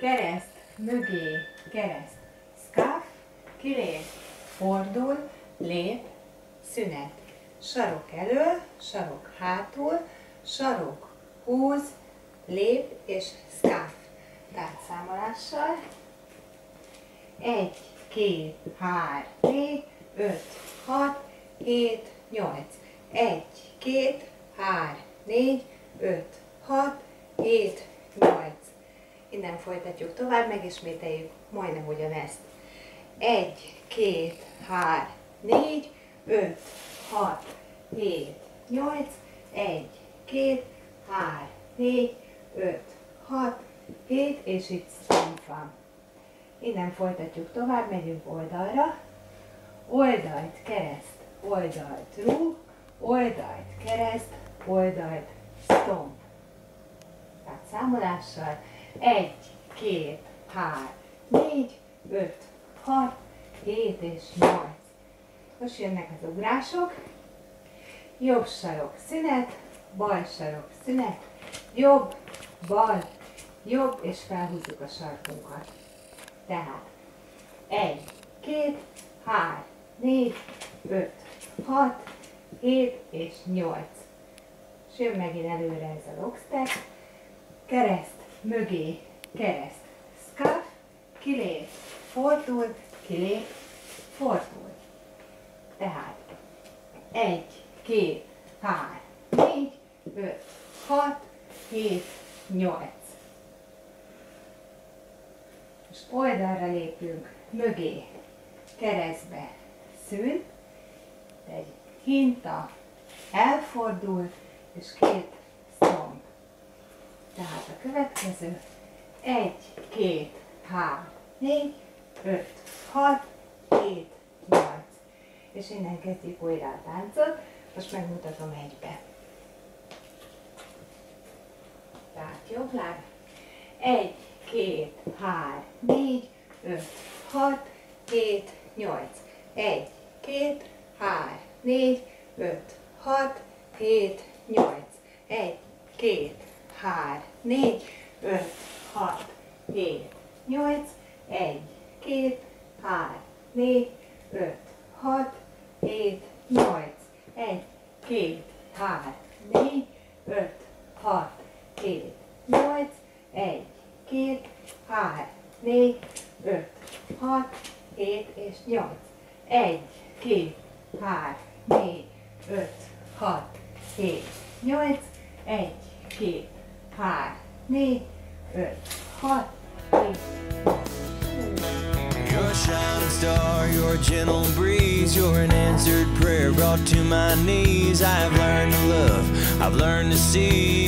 Kereszt, mögé, kereszt, szkáf, kilép, fordul, lép, szünet. Sarok elől, sarok hátul, sarok, húz, lép és szkáf. Tártszámolással. Egy, két, hár, négy, öt, hat, hét, nyolc. Egy, két, hár, négy, öt, hat, hét, nyolc. Innen folytatjuk tovább, megismételjük majdnem ugyanezt. Egy, két, hár, négy, öt, hat, hét, nyolc, egy, két, hár, négy, öt, hat, hét, és itt stomp van. Innen folytatjuk tovább, megyünk oldalra. Oldalt, kereszt, oldalt, rúg, oldalt, kereszt, oldalt, stomp. Tehát számolással. Egy, két, hár, négy, öt, hat, hét és nyolc. Most jönnek az ugrások. Jobb sarok szünet, bal sarok szünet, jobb, bal, jobb, és felhúzzuk a sarkunkat. Tehát egy, két, hár, négy, öt, hat, hét és nyolc. És jön megint előre ez a lockstep. Kereszt, mögé, kereszt, scarf, kilép, fordul, kilép, fordul. Tehát egy, két, hár, négy, öt, hat, hét, nyolc. És oldalra lépünk, mögé, keresztbe, szűn, egy hinta, elfordul, és két szomb. Tehát a következő, egy, két, három, négy, öt, hat, hét, nyolc. És innen kezdjük újra a táncot, most megmutatom egybe. Tehát jobb láb. Egy, két, hár, négy, öt, hat, hét, nyolc. Egy, két, hár, négy, öt, hat, hét, nyolc. Egy, két, hár, négy, öt, hat, hét, nyolc. Egy, két, hár, négy, öt, hat, hét, nyolc. Egy, két, hár, négy, öt, hat, hét, nyolc. Egy, két, hár, négy, öt, hat, hét és nyolc. Egy, két, hár, négy, öt, hat, hét, nyolc. Egy, két, hár, négy, öt, hat, hét, shining star, you're gentle breeze, you're an answered prayer brought to my knees. I've learned to love, I've learned to see